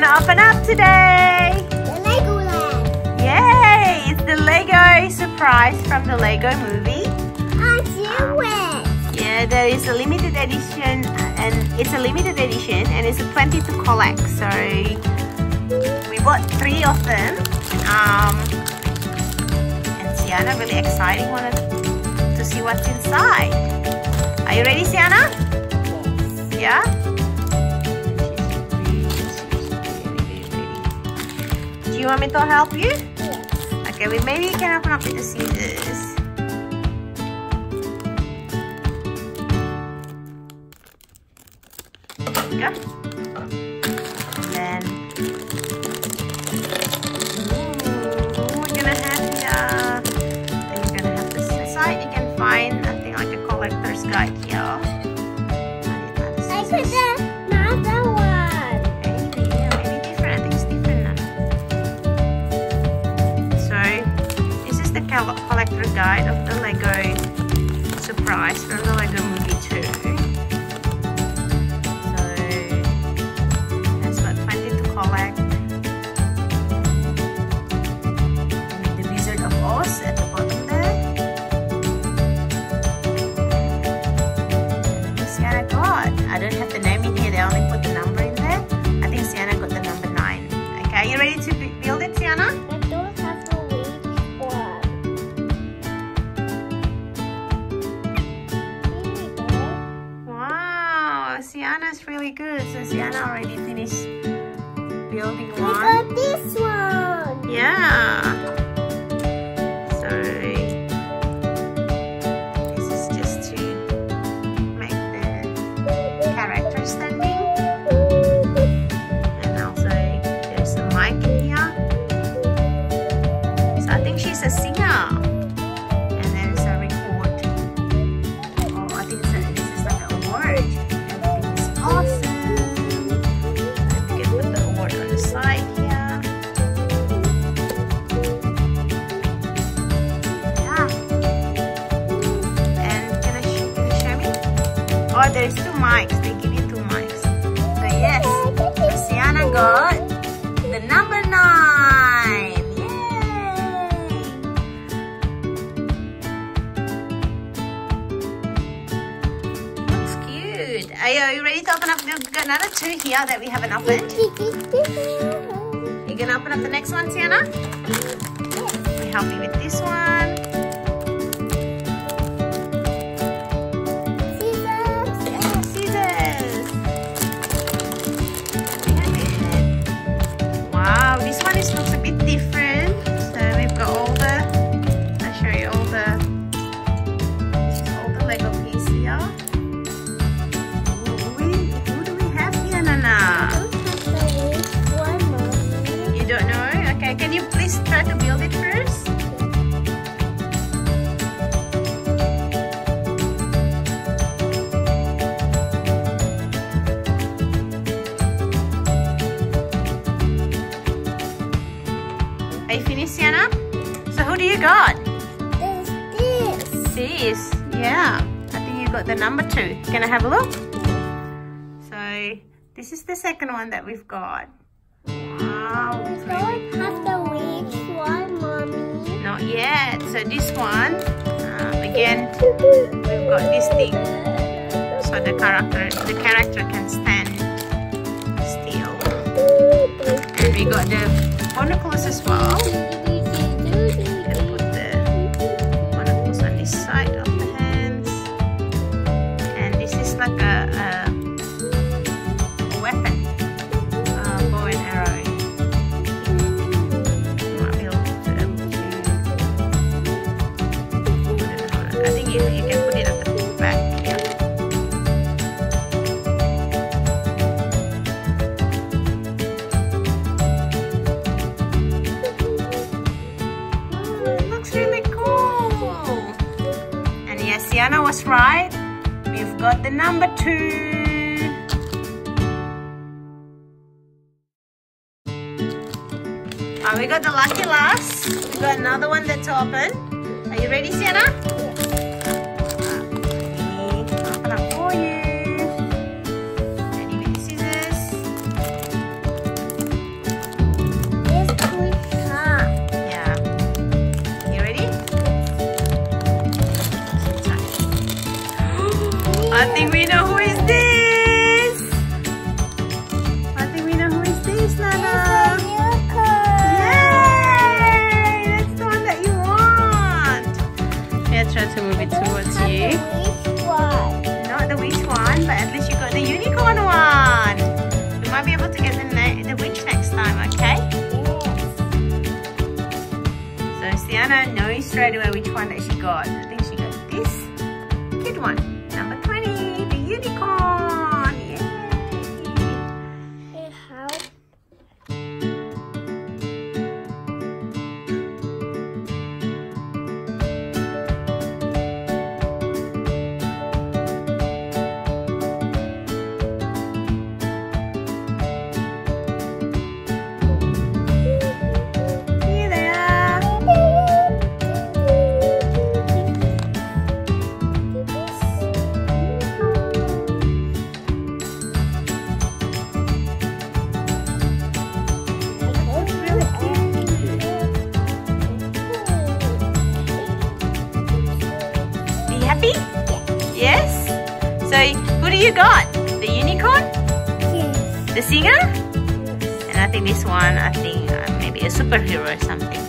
gonna open up today? The Legoland. Yay! It's the Lego surprise from the Lego movie. I do it. Yeah, there is a limited edition and it's a limited edition and it's a 20 to collect. So we bought three of them. Um, and Seanna really exciting wanted to see what's inside. Are you ready, Seanna? Yes. Yeah? You want me to help you? Yes. Okay, we maybe you can open up with the scissors. Go. Then, ooh, we're gonna have here. Uh, then you're gonna have this inside. You can find I think like a collector's guide here. I put guide of the Lego surprise from the Lego movie 2. So, that's what 20 to collect. The Wizard of Oz at the bottom there. And Seanna got. I don't have the name really good. So Seanna already finished building one. got this one. Yeah. So this is Oh, there's two mics. They give you two mics. So yes, Seanna got the number nine. Yay! Looks cute. Are you, you ready to open up? We've got another two here that we haven't opened. You gonna open up the next one, Seanna? We help you with this one. Is looks a bit different. You got? This. This? Yeah. I think you got the number two. Can I have a look? So this is the second one that we've got. Wow. it's really Not yet. So this one, uh, again, we've got this thing, so the character, the character can stand still. And we got the monocles as well. Like a, a, weapon, uh, bow and arrow. Might be able to, able to I don't. I think you, you can put it at the back. Oh, it looks really cool. And yes, Seanna was right. Got the number two. Uh, we got the lucky last. We got another one that's open. Are you ready, Seanna? Open Anna knows straight away which one that she got. I think she got this cute one. You got? The unicorn? Yes. The singer? And I think this one, I think uh, maybe a superhero or something.